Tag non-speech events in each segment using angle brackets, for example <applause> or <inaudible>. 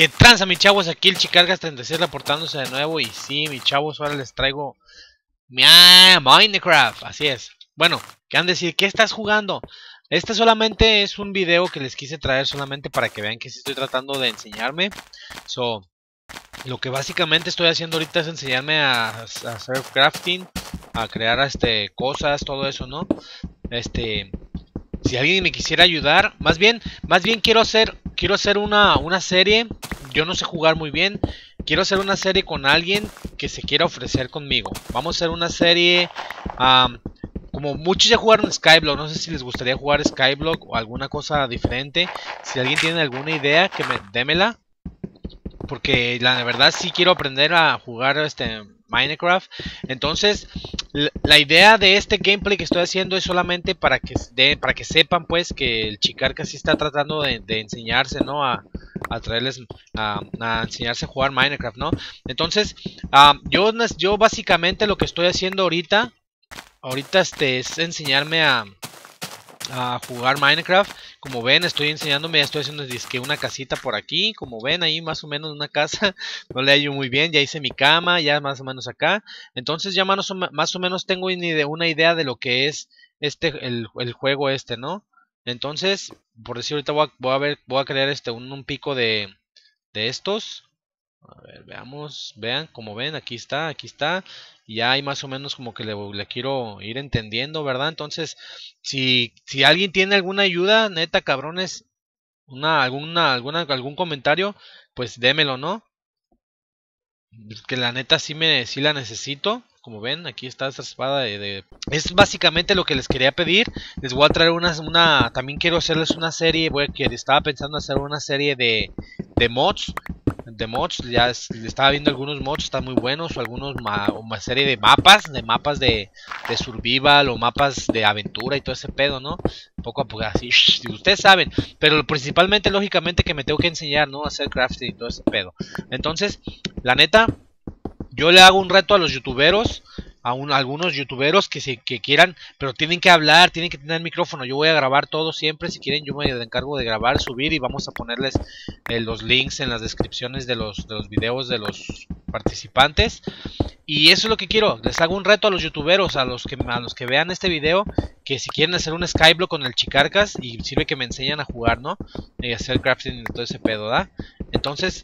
Que tranza, mis chavos, aquí el Chicargas 36 reportándose de nuevo. Y sí, mis chavos, ahora les traigo mi Minecraft. Así es. Bueno, ¿qué han de decir? ¿Qué estás jugando? Este solamente es un video que les quise traer solamente para que vean que estoy tratando de enseñarme. So, lo que básicamente estoy haciendo ahorita es enseñarme a, a hacer crafting, a crear este cosas, todo eso, ¿no? Este, si alguien me quisiera ayudar, más bien, más bien quiero hacer, quiero hacer una, una serie. Yo no sé jugar muy bien. Quiero hacer una serie con alguien que se quiera ofrecer conmigo. Vamos a hacer una serie. como muchos ya jugaron Skyblock, no sé si les gustaría jugar Skyblock o alguna cosa diferente. Si alguien tiene alguna idea, que me démela. Porque la verdad sí quiero aprender a jugar este Minecraft. Entonces, la idea de este gameplay que estoy haciendo es solamente para que, para que sepan pues que el Chicar casi está tratando de, enseñarse, ¿no? A, traerles, a, enseñarse a jugar Minecraft, ¿no? Entonces, yo, yo básicamente lo que estoy haciendo ahorita, ahorita este, es enseñarme a, a jugar Minecraft. Como ven, estoy enseñándome, ya estoy haciendo que una casita por aquí. Como ven, ahí más o menos una casa. <laughs> no le hallo muy bien, ya hice mi cama, ya más o menos acá. Entonces ya más o, más o menos tengo una idea de lo que es este el, juego este, ¿no? Entonces, por decir ahorita voy a, voy a ver, voy a crear este un, un pico de, de estos. A ver, veamos, vean, como ven, aquí está, aquí está. Ya hay más o menos como que le, le, quiero ir entendiendo, ¿verdad? Entonces, si, si alguien tiene alguna ayuda, neta, cabrones, una, alguna, alguna, algún comentario, pues démelo, ¿no? Que la neta sí me, sí la necesito. Como ven, aquí está esta espada de, Es básicamente lo que les quería pedir. Les voy a traer una... una también quiero hacerles una serie. Voy a, que estaba pensando hacer una serie de, de mods de mods, ya estaba viendo algunos mods, están muy buenos, o algunos una serie de mapas, de mapas de, de, survival o mapas de aventura y todo ese pedo, ¿no? Poco a poco así, ustedes saben, pero principalmente lógicamente que me tengo que enseñar, ¿no? A hacer crafting y todo ese pedo. Entonces, la neta, yo le hago un reto a los youtuberos a, algunos youtuberos que, se, que quieran, pero tienen que hablar, tienen que tener micrófono. Yo voy a grabar todo siempre. Si quieren, yo me encargo de grabar, subir y vamos a ponerles eh, los links en las descripciones de los, de los videos de los participantes. Y eso es lo que quiero. Les hago un reto a los youtuberos, a los que, a los que vean este video, que si quieren hacer un skyblock con el Chicarcas y sirve que me enseñan a jugar, ¿no? Y hacer crafting y todo ese pedo, ¿da? Entonces,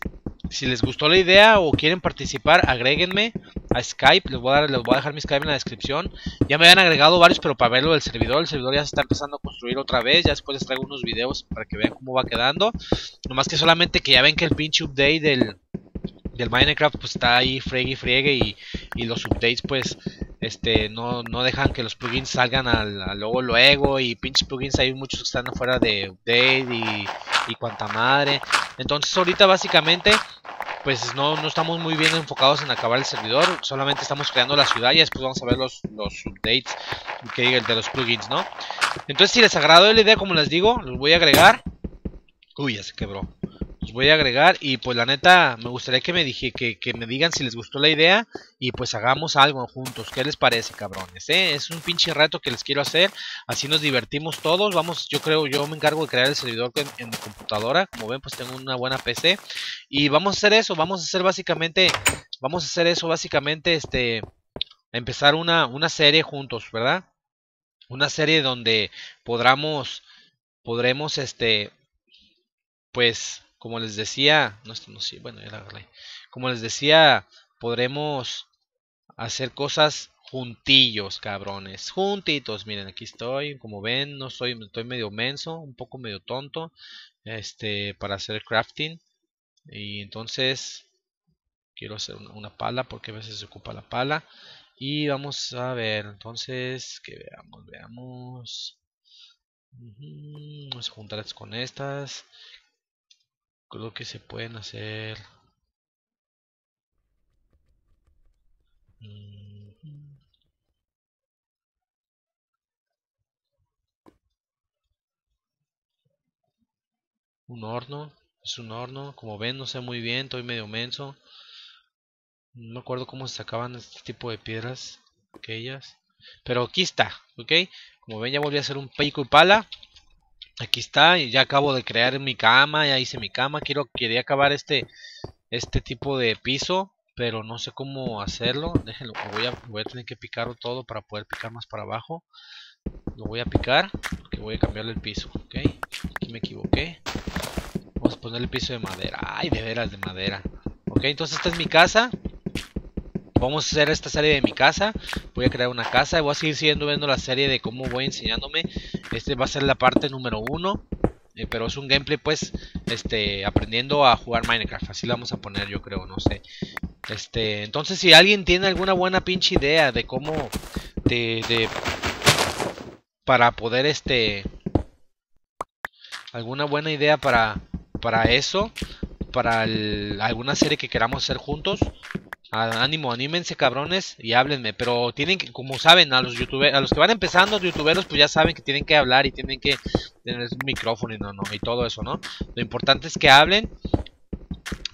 si les gustó la idea o quieren participar, agréguenme a Skype. Les voy a, dar, les voy a dejar mi Skype en la descripción. Ya me habían agregado varios, pero para verlo del servidor. El servidor ya se está empezando a construir otra vez. Ya después les traigo unos videos para que vean cómo va quedando. Nomás que solamente que ya ven que el pinche update del, del Minecraft pues está ahí friegue y friegue y, y los updates pues este no, no dejan que los plugins salgan al, luego luego y pinches plugins hay muchos que están afuera de update y, y cuanta madre entonces ahorita básicamente pues no, no estamos muy bien enfocados en acabar el servidor, solamente estamos creando la ciudad y después vamos a ver los, los updates que de los plugins, ¿no? Entonces si les agradó la idea, como les digo, los voy a agregar. Uy, ya se quebró voy a agregar y pues la neta me gustaría que me dije que, me digan si les gustó la idea y pues hagamos algo juntos. ¿Qué les parece, cabrones? Eh? Es un pinche reto que les quiero hacer. Así nos divertimos todos. Vamos, yo creo, yo me encargo de crear el servidor en, mi computadora. Como ven, pues tengo una buena PC. Y vamos a hacer eso. Vamos a hacer básicamente, vamos a hacer eso básicamente, este, empezar una, una serie juntos, ¿verdad? Una serie donde podamos, podremos, este, pues como les decía, no, no sí, bueno, ya la Como les decía, podremos hacer cosas juntillos, cabrones. Juntitos, miren, aquí estoy. Como ven, no soy, estoy medio menso, un poco medio tonto. Este, para hacer crafting. Y entonces, quiero hacer una, pala porque a veces se ocupa la pala. Y vamos a ver, entonces, que veamos, veamos. Vamos a juntarlas con estas creo que se pueden hacer. Un horno es un horno como ven no sé muy bien estoy medio menso. No me acuerdo cómo se sacaban este tipo de piedras aquellas. Pero aquí está ok como ven ya volví a hacer un pico y pala Aquí está, y ya acabo de crear mi cama, ya hice mi cama, quiero quería acabar este este tipo de piso, pero no sé cómo hacerlo. Déjenlo, voy a voy a tener que picarlo todo para poder picar más para abajo. Lo voy a picar, porque voy a cambiarle el piso, ¿ok? Aquí me equivoqué. Vamos a poner el piso de madera. Ay, de veras de madera. Ok, entonces esta es mi casa. Vamos a hacer esta serie de mi casa. Voy a crear una casa. Voy a seguir siguiendo viendo la serie de cómo voy enseñándome. Este va a ser la parte número uno. Eh, pero es un gameplay pues este aprendiendo a jugar Minecraft así lo vamos a poner yo creo no sé este entonces si alguien tiene alguna buena pinche idea de cómo de, de para poder este alguna buena idea para para eso para alguna serie que queramos hacer juntos ánimo, anímense cabrones y háblenme, pero tienen que, como saben, a los youtubers, a los que van empezando, youtuberos, pues ya saben que tienen que hablar y tienen que tener un micrófono y no, no, y todo eso, ¿no? Lo importante es que hablen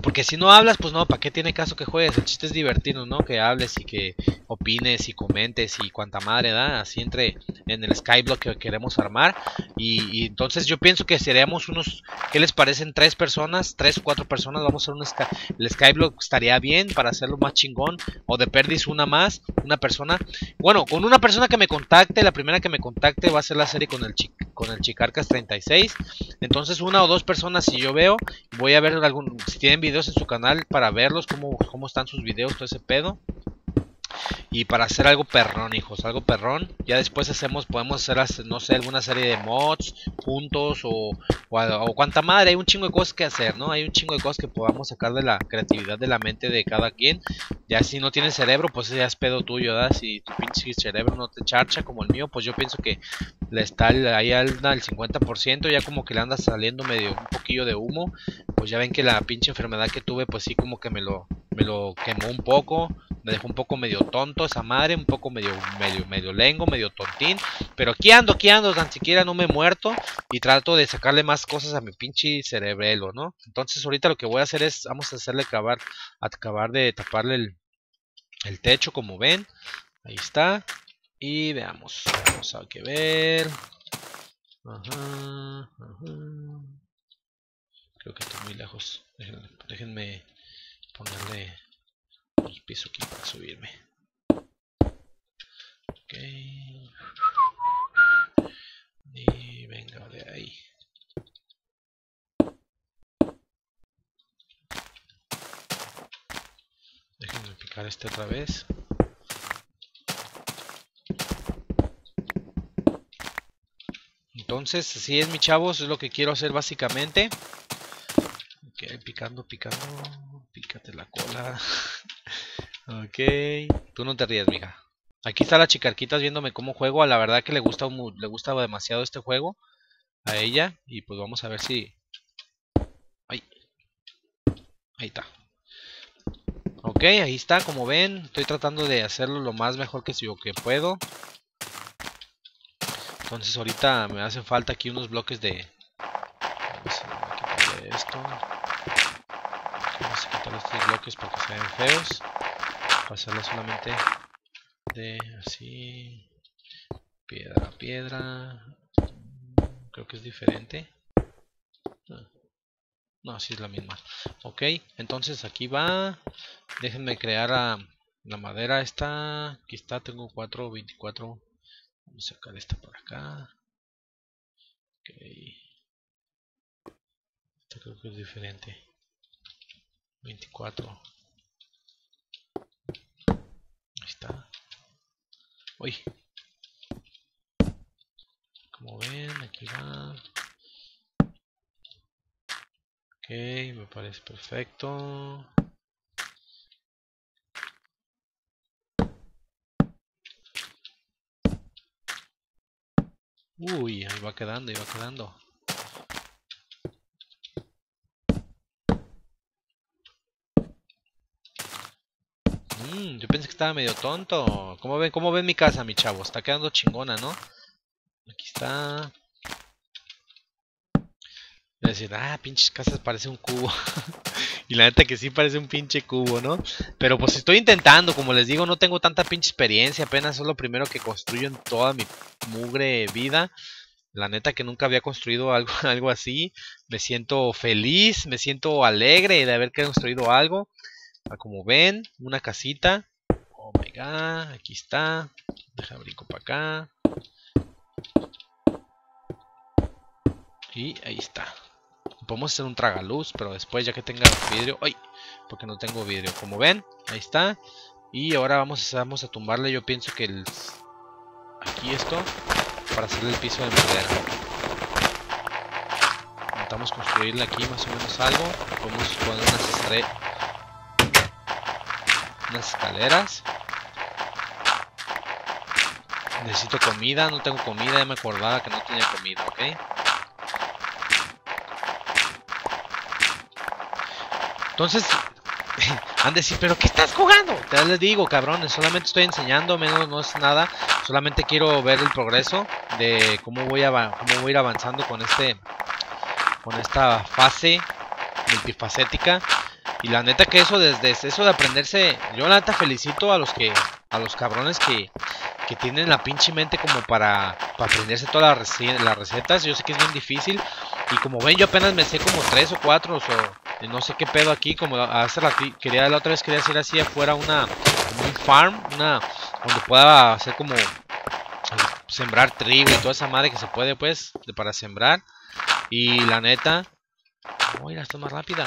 porque si no hablas, pues no, ¿para qué tiene caso que juegues? El chiste es divertido, ¿no? Que hables y que opines y comentes y cuanta madre da, así entre en el Skyblock que queremos armar. Y, entonces yo pienso que seríamos unos, ¿qué les parecen? Tres personas, tres o cuatro personas, vamos a hacer un Sky, el Skyblock estaría bien para hacerlo más chingón. O de perdis una más, una persona. Bueno, con una persona que me contacte, la primera que me contacte va a ser la serie con el con el Chicarcas 36. Entonces una o dos personas si yo veo, voy a ver algún, si tienen en su canal para verlos, cómo, cómo están sus videos, todo ese pedo. Y para hacer algo perrón, hijos, algo perrón. Ya después hacemos, podemos hacer, no sé, alguna serie de mods juntos o, o, cuanta madre. Hay un chingo de cosas que hacer, ¿no? Hay un chingo de cosas que podamos sacar de la creatividad de la mente de cada quien. Ya si no tienes cerebro, pues ya es pedo tuyo, ¿verdad? Si tu pinche cerebro no te charcha como el mío, pues yo pienso que le está ahí anda el 50%, ya como que le anda saliendo medio un poquillo de humo. Pues ya ven que la pinche enfermedad que tuve, pues sí como que me lo, me lo quemó un poco me dejó un poco medio tonto esa madre, un poco medio, medio, medio lengo, medio tontín. Pero aquí ando, aquí ando, tan siquiera no me he muerto. Y trato de sacarle más cosas a mi pinche cerebelo, ¿no? Entonces ahorita lo que voy a hacer es, vamos a hacerle acabar, acabar de taparle el, el techo, como ven. Ahí está. Y veamos, vamos a que ver. Ajá. Creo que estoy muy lejos. déjenme ponerle el piso aquí para subirme. Y venga de ahí. Déjenme picar este otra vez. Entonces, así es mi chavos, es lo que quiero hacer básicamente. Ok, picando, picando, pícate la cola. <laughs> Ok, tú no te rías, mija. Aquí está la chicarquitas viéndome cómo juego. A la verdad que le gusta, le gusta demasiado este juego a ella. Y pues vamos a ver si... Ahí. Está. Ok, ahí está, como ven. Estoy tratando de hacerlo lo más mejor que, que puedo. Entonces ahorita me hacen falta aquí unos bloques de... Vamos a esto. Vamos a quitar estos bloques porque se ven feos pasarla solamente de así piedra a piedra creo que es diferente. No, así es la misma. Ok, entonces aquí va. Déjenme crear la madera esta. Aquí está, tengo 4, 24 vamos a sacar esta por acá. Ok. Esta creo que es diferente. 24 está. Uy. Como ven, aquí va. Ok, me parece perfecto. Uy, ahí va quedando, ahí va quedando. yo que estaba medio tonto. ¿Cómo ven, cómo ven mi casa, mi chavo? Está quedando chingona, ¿no? Aquí está. Decir, ah, pinches casas parece un cubo. <laughs> y la neta que sí parece un pinche cubo, ¿no? Pero pues estoy intentando, como les digo, no tengo tanta pinche experiencia. Apenas es lo primero que construyo en toda mi mugre vida. La neta que nunca había construido algo, <laughs> algo así. Me siento feliz, me siento alegre de haber construido algo. Ah, como ven, una casita. Oh my god, aquí está. Deja brinco para acá. Y ahí está. Podemos hacer un tragaluz, pero después ya que tenga vidrio... ¡Ay! Porque no tengo vidrio. Como ven, ahí está. Y ahora vamos, vamos a tumbarle, yo pienso que el... Aquí esto, para hacerle el piso de madera. Intentamos construirle aquí más o menos algo. Podemos poner unas unas escaleras. Necesito comida, no tengo comida, ya me acordaba que no tenía comida, ¿ok? Entonces, <laughs> han de decir, ¿pero qué estás jugando? Ya les digo, cabrones, solamente estoy enseñando, menos no es nada. Solamente quiero ver el progreso de cómo voy a, cómo voy a ir avanzando con este con esta fase multifacética. Y la neta que eso desde eso de aprenderse, yo la neta felicito a los que a los cabrones que, tienen la pinche mente como para, para aprenderse todas las, recetas. Yo sé que es bien difícil y como ven yo apenas me sé como tres o cuatro o no sé qué pedo aquí, como hace la quería la otra vez quería hacer así afuera una un farm, una donde pueda hacer como sembrar trigo y toda esa madre que se puede pues para sembrar y la neta, mira, esto es más rápida.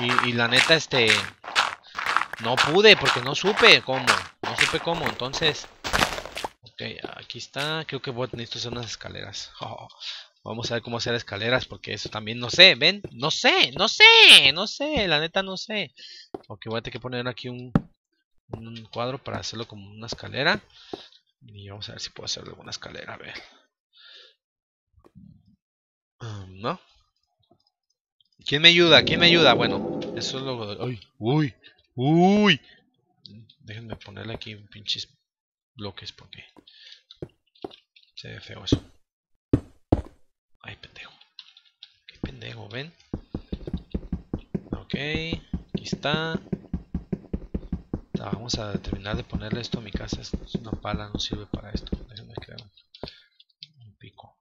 Y, la neta, este... No pude porque no supe cómo. No supe cómo, entonces... Ok, aquí está. Creo que voy a necesito hacer unas escaleras. <laughs> vamos a ver cómo hacer escaleras porque eso también no sé. ¿Ven? No sé, no sé, no sé. La neta no sé. Ok, voy a tener que poner aquí un, un cuadro para hacerlo como una escalera. Y vamos a ver si puedo hacer alguna escalera. A ver. Um, ¿No? ¿Quién me ayuda? ¿Quién me ayuda? Bueno, eso es lo... ¡Uy! ¡Uy! ¡Uy! Déjenme ponerle aquí un pinches bloques porque se ve feo eso. Ay, pendejo. Qué pendejo, ¿ven? Ok, aquí está. Vamos a terminar de ponerle esto a mi casa. Es una pala, no sirve para esto. Déjenme crear un pico.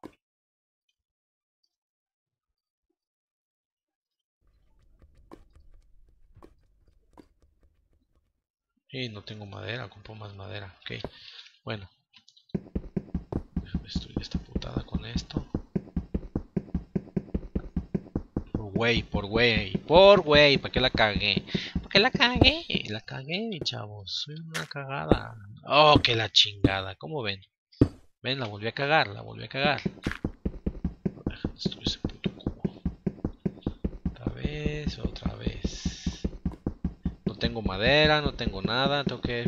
Y no tengo madera, compro más madera. Ok, bueno. Déjame destruir esta putada con esto. Por güey, por güey, por güey, ¿para qué la cagué? ¿Para qué la cagué? La cagué, chavos. Soy una cagada. Oh, que la chingada. ¿Cómo ven? Ven, la volví a cagar, la volví a cagar. Déjame destruir ese puto cubo. Otra vez, otra madera, no tengo nada, tengo que...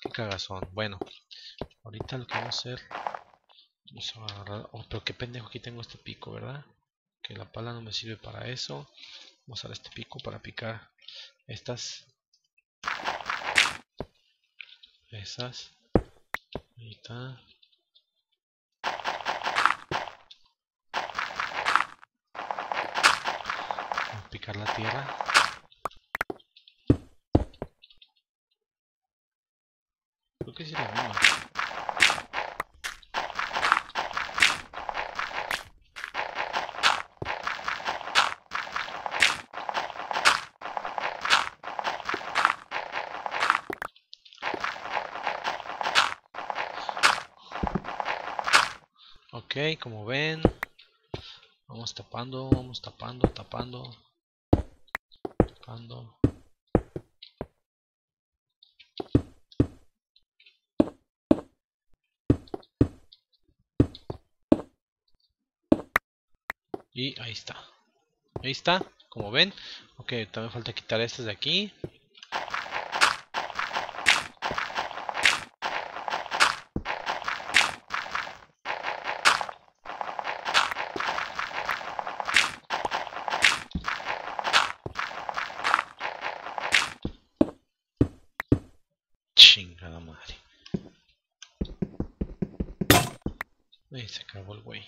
Qué cagazón. Bueno, ahorita lo que vamos a hacer... Vamos a agarrar... Oh, pero qué pendejo aquí tengo este pico, ¿verdad? Que la pala no me sirve para eso. Vamos a usar este pico para picar estas... Esas. Ahí está. picar la tierra que es la misma. Ok, como ven, vamos tapando, vamos tapando, tapando, tapando. Y ahí está. Ahí está, como ven. Ok, también falta quitar estas de aquí. Chingada madre. Ahí se acabó el güey.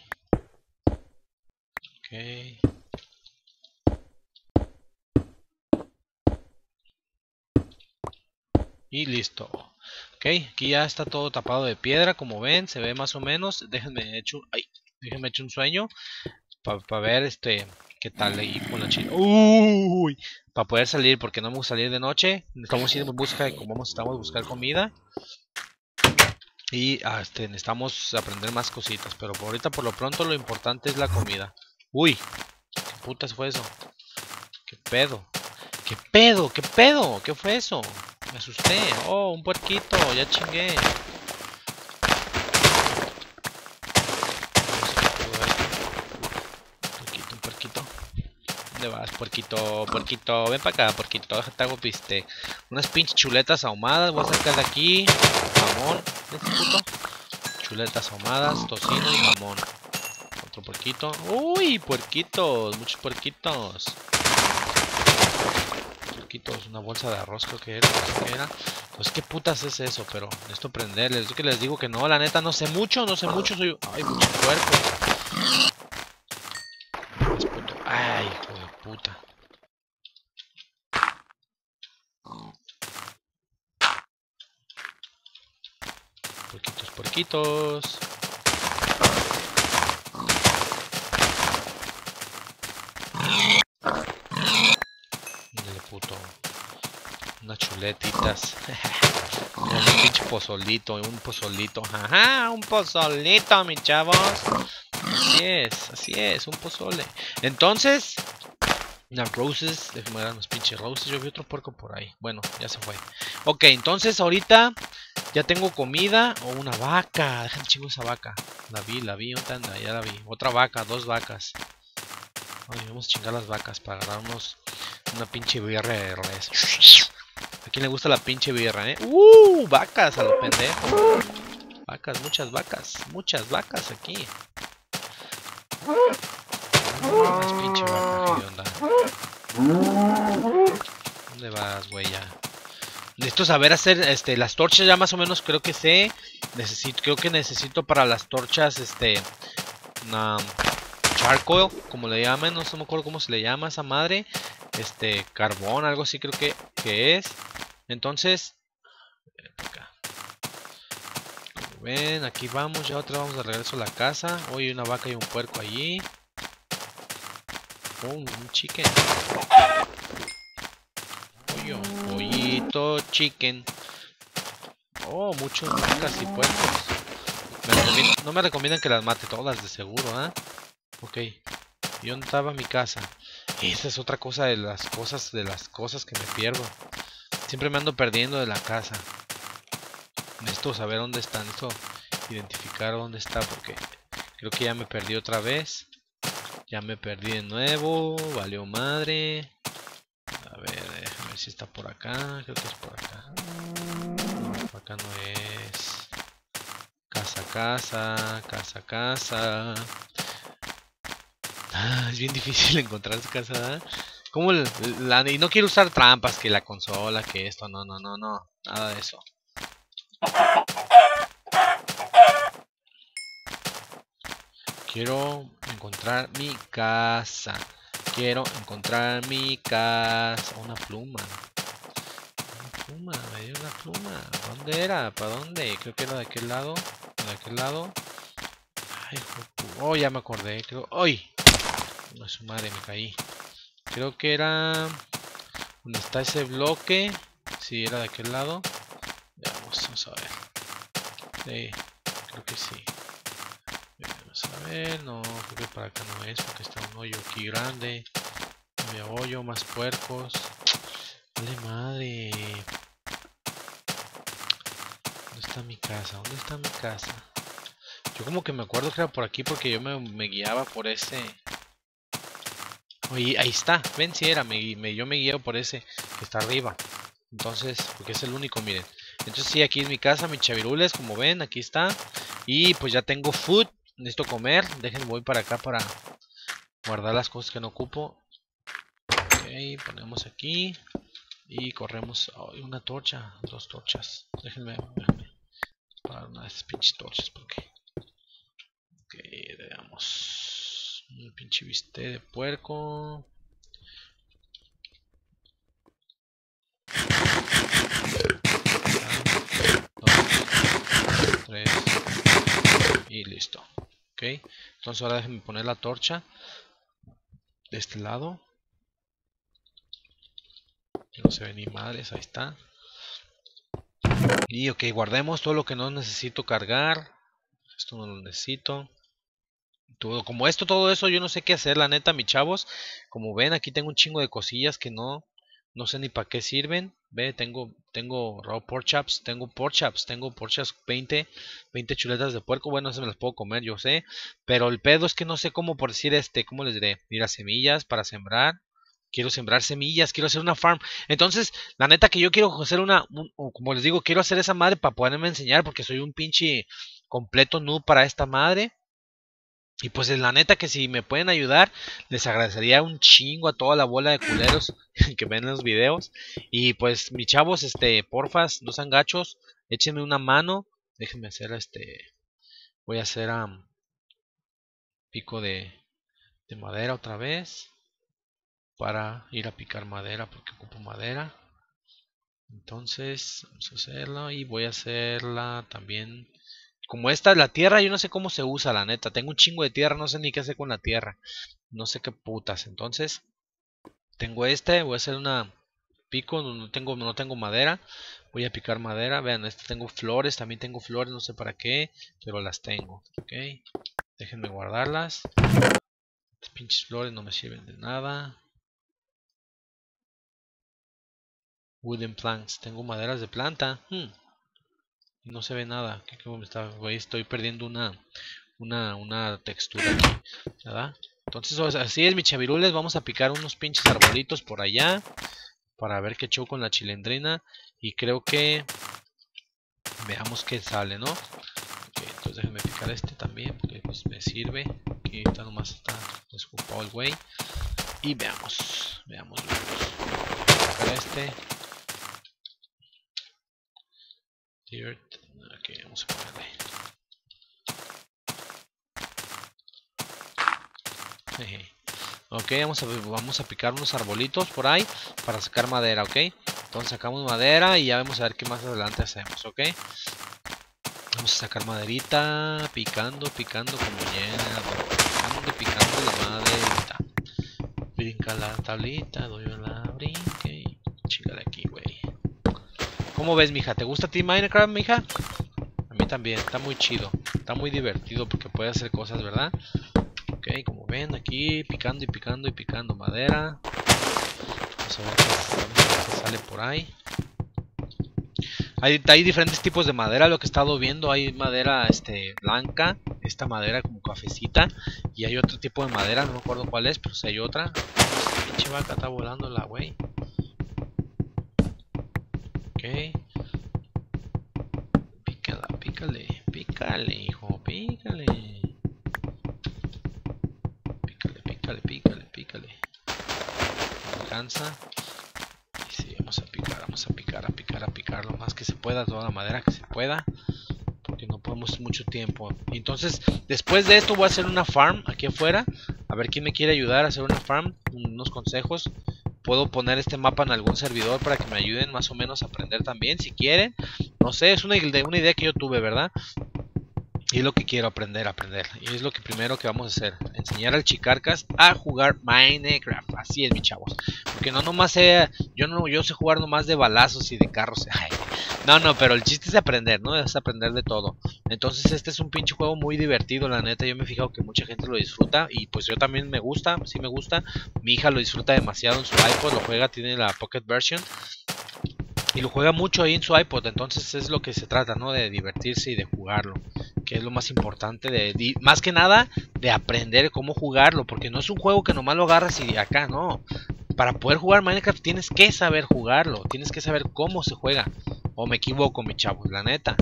Y listo. Ok, aquí ya está todo tapado de piedra, como ven, se ve más o menos. Déjenme hecho, ay, déjenme hecho un sueño para ver este qué tal ahí con la china. Uy, para poder salir, porque no me gusta salir de noche. Estamos en busca de cómo estamos a buscar comida. Y ah, este, necesitamos aprender más cositas. Pero ahorita, por lo pronto, lo importante es la comida. Uy, ¿qué putas fue eso? ¿Qué pedo? ¿Qué pedo? ¿Qué pedo? ¿Qué fue eso? Me asusté. Oh, un puerquito. Ya chingué. Puerquito, un puerquito. ¿Dónde vas, puerquito? Puerquito, ven para acá, puerquito. Déjate hago piste. Unas pinches chuletas ahumadas. Voy a sacar de aquí. Jamón. Este puto. Chuletas ahumadas, tocino y jamón. Otro puerquito. Uy, puerquitos. Muchos puerquitos una bolsa de arroz creo que era, era. Pues qué putas es eso, pero esto prenderles. Es que les digo que no, la neta no sé mucho, no sé mucho, soy. Ay, mucho cuerpo. Ay, hijo de puta. Porquitos, porquitos. Unas chuletitas. <laughs> un pinche pozolito, un pozolito. Ajá, un pozolito, mis chavos. Así es, así es, un pozole. Entonces, unas roses. Déjenme ver unos pinches roses. Yo vi otro puerco por ahí. Bueno, ya se fue. Ok, entonces ahorita ya tengo comida o una vaca. Déjenme chingo esa vaca. La vi, la vi, ya la vi. Otra vaca, dos vacas. vamos a chingar las vacas para agarrarnos una pinche birra de res. ¿A quién le gusta la pinche birra, eh? ¡Uh! Vacas a lo pendejo. Vacas, muchas vacas. Muchas vacas aquí. Pinche vaca, ¿qué onda? ¿Dónde vas, güey? Necesito saber hacer este, las torchas, ya más o menos creo que sé. Necesito, creo que necesito para las torchas, este... Una charcoal, como le llaman, no sé me acuerdo cómo se le llama esa madre este carbón, algo así creo que, que es. Entonces, como ven, aquí vamos, ya otra vamos de regreso a la casa. Hoy una vaca y un puerco allí. Oh, un chicken. Pollito, chicken. Oh, muchos vacas y puercos. no me recomiendan que las mate todas, de seguro, ¿ah? Ok. ¿Y dónde estaba mi casa? Esa es otra cosa de las cosas, de las cosas que me pierdo. Siempre me ando perdiendo de la casa. Necesito saber dónde está, necesito identificar dónde está porque creo que ya me perdí otra vez. Ya me perdí de nuevo, valió madre. A ver, déjame ver si está por acá, creo que es por acá. No, por acá no es. Casa, casa, casa, casa. Ah, es bien difícil <laughs> encontrar casa. Como la, y no quiero usar trampas, que la consola, que esto, no, no, no, no, nada de eso. Quiero encontrar mi casa. Quiero encontrar mi casa. Una pluma. Una pluma, me dio una pluma. ¿Dónde era? ¿Para dónde? Creo que era de aquel lado. De aquel lado. Ay, oh, ya me acordé. Creo. ¡Ay! No, su madre, me caí. Creo que era... ¿Dónde está ese bloque? Si era de aquel lado. Veamos, vamos a ver. Sí, creo que sí. No, creo que para acá no es porque está un hoyo aquí grande. Había hoyo, más puercos. Vale madre. ¿Dónde está mi casa? ¿Dónde está mi casa? Yo como que me acuerdo que era por aquí porque yo me, me guiaba por ese Oye, ahí está, ven si era, me, yo me guío por ese que está arriba. Entonces, porque es el único, miren. Entonces sí, aquí es mi casa, mis chavirules, como ven, aquí está. Y pues ya tengo food, Necesito comer. Déjenme voy para acá para guardar las cosas que no ocupo. Ok, ponemos aquí. Y corremos. Una torcha. Dos torchas. Déjenme, déjenme. Para unas pinches torchas porque. Ok, veamos. Un pinche bistec de puerco. Tres, y listo. Ok, entonces ahora déjenme poner la torcha de este lado. no se ve ni madres, ahí está. Y ok, guardemos todo lo que no necesito cargar. Esto no lo necesito. Todo, como esto, todo eso, yo no sé qué hacer, la neta, mis chavos. Como ven, aquí tengo un chingo de cosillas que no, no sé ni para qué sirven. Ve, tengo, tengo raw pork chops, tengo pork chops, tengo pork chops 20, 20 chuletas de puerco. Bueno, esas me las puedo comer, yo sé. Pero el pedo es que no sé cómo por decir este, ¿cómo les diré? Ir a semillas para sembrar. Quiero sembrar semillas, quiero hacer una farm. Entonces, la neta que yo quiero hacer una, como les digo, quiero hacer esa madre para poderme enseñar porque soy un pinche completo noob para esta madre. Y pues la neta que si me pueden ayudar, les agradecería un chingo a toda la bola de culeros <laughs> que ven los videos. Y pues mis chavos, este, porfas, no sean gachos, échenme una mano. Déjenme hacer este, voy a hacer um, pico de, de madera otra vez. Para ir a picar madera porque ocupo madera. Entonces, vamos a hacerlo y voy a hacerla también como esta, la tierra, yo no sé cómo se usa, la neta. Tengo un chingo de tierra, no sé ni qué hacer con la tierra. No sé qué putas. Entonces, tengo este, voy a hacer una pico, no tengo, no tengo madera. Voy a picar madera. Vean, este tengo flores, también tengo flores, no sé para qué, pero las tengo. Ok, déjenme guardarlas. Estas pinches flores no me sirven de nada. Wooden planks, tengo maderas de planta. Hmm no se ve nada. estoy perdiendo una, una, una textura aquí. Entonces así es mi chavirules. Vamos a picar unos pinches arbolitos por allá. Para ver qué show con la chilendrina. Y creo que veamos qué sale, ¿no? entonces déjenme picar este también. Porque pues me sirve. Aquí está nomás está desocupado el güey. Y veamos. Veamos, veamos. este. Ok, vamos a ponerle. Ok, vamos a, vamos a picar unos arbolitos por ahí para sacar madera, ok. Entonces sacamos madera y ya vamos a ver qué más adelante hacemos, ok. Vamos a sacar maderita, picando, picando como llena, picando, picando la maderita. Brinca la tablita, doy la brinque ¿Cómo ves, mija? ¿Te gusta a ti Minecraft, mija? A mí también, está muy chido. Está muy divertido porque puede hacer cosas, ¿verdad? Ok, como ven, aquí picando y picando y picando madera. Vamos a ver qué, sale por ahí. Hay, hay, diferentes tipos de madera, lo que he estado viendo, hay madera este blanca, esta madera como cafecita, y hay otro tipo de madera, no me acuerdo cuál es, pero si hay otra. Pinche vaca está volando la wey. Ok. Pícala, pícale, pícale, hijo, pícale. Pícale, pícale, pícale, pícale. Alcanza. Y sí, vamos a picar, vamos a picar, a picar, a picar lo más que se pueda, toda la madera que se pueda. Porque no podemos mucho tiempo. Entonces, después de esto voy a hacer una farm aquí afuera. A ver quién me quiere ayudar a hacer una farm. Unos consejos puedo poner este mapa en algún servidor para que me ayuden más o menos a aprender también, si quieren. No sé, es una, idea que yo tuve, ¿verdad? Y es lo que quiero aprender, aprender. Y es lo que primero que vamos a hacer. Enseñar al Chicarcas a jugar Minecraft. Así es, mi chavos. Porque no nomás sé... Yo no yo sé jugar nomás de balazos y de carros. <laughs> no, no, pero el chiste es aprender, ¿no? Es aprender de todo. Entonces este es un pinche juego muy divertido, la neta. Yo me he fijado que mucha gente lo disfruta. Y pues yo también me gusta, sí me gusta. Mi hija lo disfruta demasiado en su iPod. Lo juega, tiene la Pocket Version y lo juega mucho ahí en su iPod, entonces es lo que se trata, ¿no? De divertirse y de jugarlo, que es lo más importante, de, más que nada de aprender cómo jugarlo, porque no es un juego que nomás lo agarras y acá, no. Para poder jugar Minecraft tienes que saber jugarlo, tienes que saber cómo se juega. O me equivoco, mi chavo, la neta.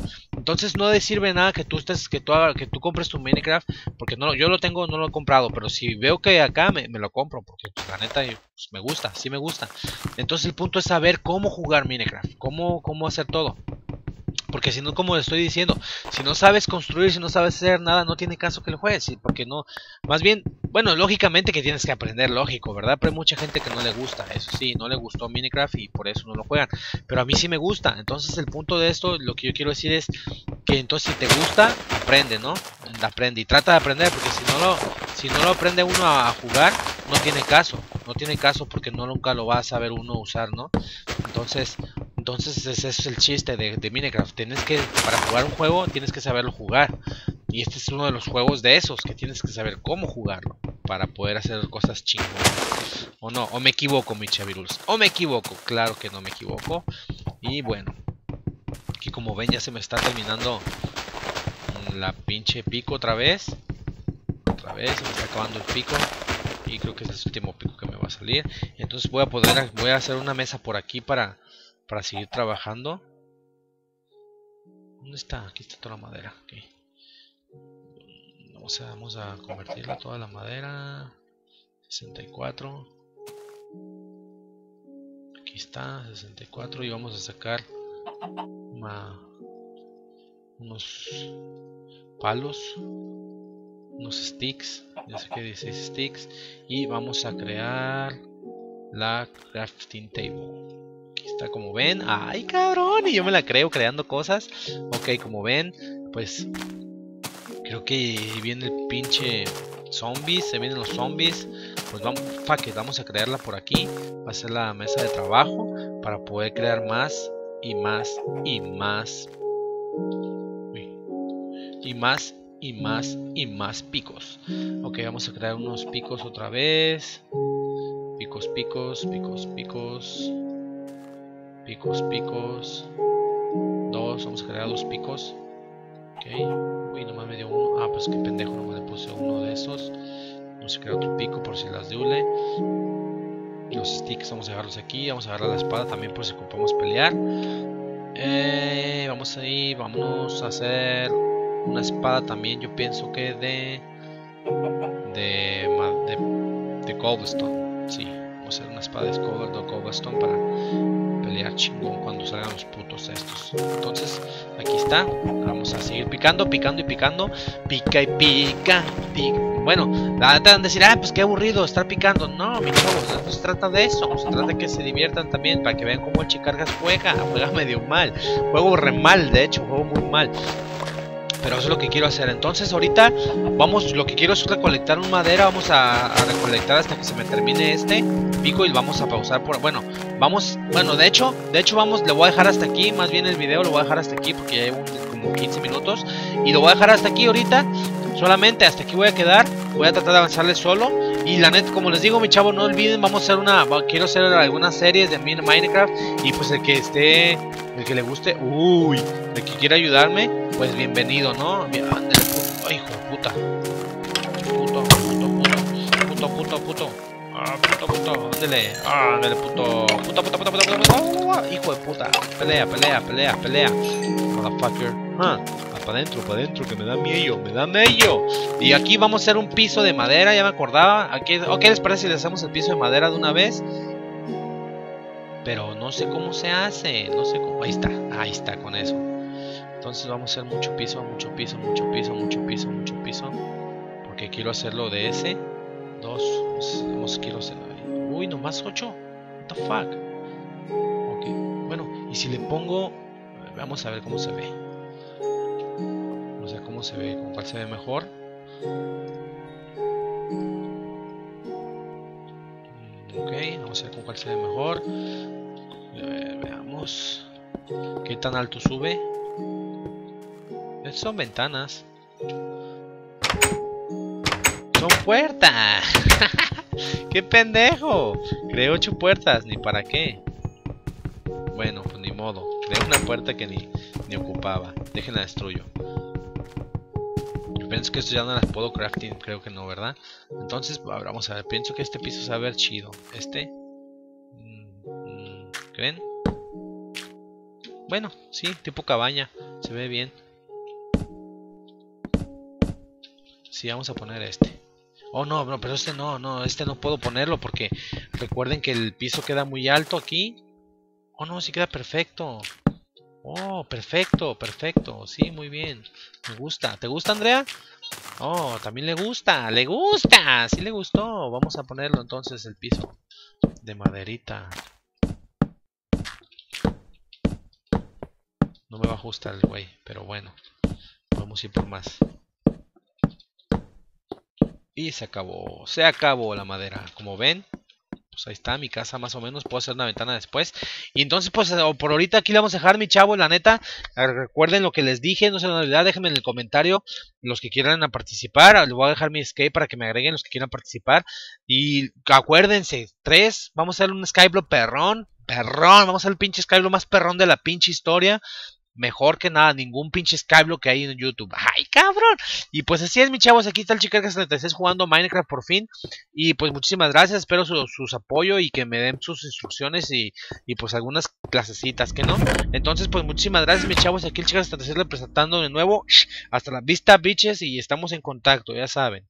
Entonces no te sirve nada que tú estés, que tú, que tú compres tu Minecraft, porque no, yo lo tengo, no lo he comprado, pero si veo que acá me, lo compro, porque pues, la neta pues, me gusta, sí me gusta. Entonces el punto es saber cómo jugar Minecraft, cómo, cómo hacer todo. Porque si no, como le estoy diciendo, si no sabes construir, si no sabes hacer nada, no tiene caso que lo juegues. Porque no, más bien, bueno, lógicamente que tienes que aprender, lógico, ¿verdad? Pero hay mucha gente que no le gusta, eso sí, no le gustó Minecraft y por eso no lo juegan. Pero a mí sí me gusta. Entonces el punto de esto, lo que yo quiero decir es que entonces si te gusta, aprende, ¿no? Aprende y trata de aprender, porque si no lo, si no lo aprende uno a jugar, no tiene caso. No tiene caso porque no nunca lo va a saber uno usar, ¿no? Entonces, entonces ese es el chiste de, Minecraft. Tienes que, para jugar un juego, tienes que saberlo jugar. Y este es uno de los juegos de esos, que tienes que saber cómo jugarlo. Para poder hacer cosas chingonas. O no, o me equivoco, mi chavirus. O me equivoco, claro que no me equivoco. Y bueno, aquí como ven ya se me está terminando la pinche pico otra vez. Otra vez, se me está acabando el pico y creo que es el último pico que me va a salir entonces voy a poder voy a hacer una mesa por aquí para para seguir trabajando. ¿Dónde está? Aquí está toda la madera. Vamos, a, vamos a convertirla toda la madera. 64. Aquí está, 64. Y vamos a sacar unos palos. Unos sticks. Ya sé que 16 sticks. Y vamos a crear la crafting table como ven. Ay, cabrón. Y yo me la creo creando cosas. Ok, como ven, pues creo que viene el pinche zombies. Se vienen los zombies. Pues vamos, fuck vamos a crearla por aquí. Va a ser la mesa de trabajo para poder crear más y más y más. Y más y más y más picos. Ok, vamos a crear unos picos otra vez. Picos, picos, picos, picos. Picos, picos. Dos, vamos a crear dos picos. Ok. Uy, nomás me dio uno. Ah, pues qué pendejo, nomás le puse uno de esos. Vamos a crear otro pico por si las dule. Los sticks vamos a dejarlos aquí. Vamos a agarrar la espada también por si ocupamos pelear. Eh, vamos ahí, vámonos a hacer una espada también. Yo pienso que de. de. de, de cobblestone. Sí, vamos a hacer una espada de cobblestone para pelear chingón cuando salgan los putos estos. Entonces, aquí está. Vamos a seguir picando, picando y picando. Pica y pica. pica. Bueno, van a decir, ah, pues qué aburrido estar picando. No, mi chavos, no se trata de eso. Se trata de que se diviertan también para que vean cómo el Chicargas juega. Juega medio mal. Juego re mal, de hecho, juego muy mal pero eso es lo que quiero hacer. Entonces ahorita vamos lo que quiero es recolectar un madera. Vamos a, recolectar hasta que se me termine este pico y vamos a pausar por bueno vamos bueno de hecho de hecho vamos le voy a dejar hasta aquí. Más bien el video lo voy a dejar hasta aquí porque ya llevo como 15 minutos. Y lo voy a dejar hasta aquí ahorita. Solamente hasta aquí voy a quedar. Voy a tratar de avanzarle solo y la neta como les digo mi chavo no olviden vamos a hacer una quiero hacer algunas series de Minecraft y pues el que esté el que le guste uy el que quiera ayudarme pues bienvenido no Ay, hijo de puta puto puto puto puto puto puto ah puto puto ándale ah ándale puto puto puto puto puto puto hijo de puta pelea pelea pelea pelea motherfucker ah para adentro, para adentro, que me da miedo, me da miedo. Y aquí vamos a hacer un piso de madera, ya me acordaba. Aquí, ¿qué les parece si le hacemos el piso de madera de una vez? Pero no sé cómo se hace, no sé cómo. Ahí está, ahí está con eso. Entonces vamos a hacer mucho piso, mucho piso, mucho piso, mucho piso, mucho piso. Porque quiero hacerlo de ese. Dos, vamos, quiero hacerlo. Uy, nomás ocho. What the fuck. Ok, bueno, y si le pongo. Vamos a ver cómo se ve se ve, con cuál se ve mejor. Mm, ok, vamos a ver con cuál se ve mejor. veamos. ¿Qué tan alto sube? son ventanas. Son puertas. <laughs> ¡Qué pendejo! Creé ocho puertas, ni para qué. Bueno, pues ni modo. Creé una puerta que ni, ni ocupaba. Déjenla destruyo. Pienso que esto ya no las puedo crafting, creo que no, ¿verdad? Entonces, vamos a ver, pienso que este piso se va a ver chido. Este... Mm, ¿Creen? Bueno, sí, tipo cabaña, se ve bien. Sí, vamos a poner este. Oh, no, no, pero este no, no, este no puedo ponerlo porque recuerden que el piso queda muy alto aquí. Oh, no, sí queda perfecto. Oh, perfecto, perfecto. Sí, muy bien. Me gusta. ¿Te gusta, Andrea? Oh, también le gusta. ¡Le gusta! Sí le gustó. Vamos a ponerlo entonces el piso. De maderita. No me va a ajustar el güey, pero bueno. Vamos a ir por más. Y se acabó. Se acabó la madera. Como ven, pues ahí está mi casa más o menos. Puedo hacer una ventana después. Y entonces, pues por ahorita aquí le vamos a dejar, mi chavo, la neta. Recuerden lo que les dije, no se me olviden, déjenme en el comentario los que quieran participar. Les voy a dejar mi Skype para que me agreguen los que quieran participar. Y acuérdense, tres, vamos a hacer un Skyblock perrón. Perrón, vamos a hacer el pinche Skyblock más perrón de la pinche historia mejor que nada, ningún pinche Skyblock que hay en YouTube. ¡Ay, cabrón! Y pues así es, mis chavos, aquí está el Chicarga76 jugando Minecraft por fin. Y pues muchísimas gracias, espero su, sus apoyo y que me den sus instrucciones y, y, pues algunas clasecitas, que no. Entonces, pues muchísimas gracias, mis chavos, aquí el Chicarga76 representando de nuevo. Hasta la vista, bitches, y estamos en contacto, ya saben.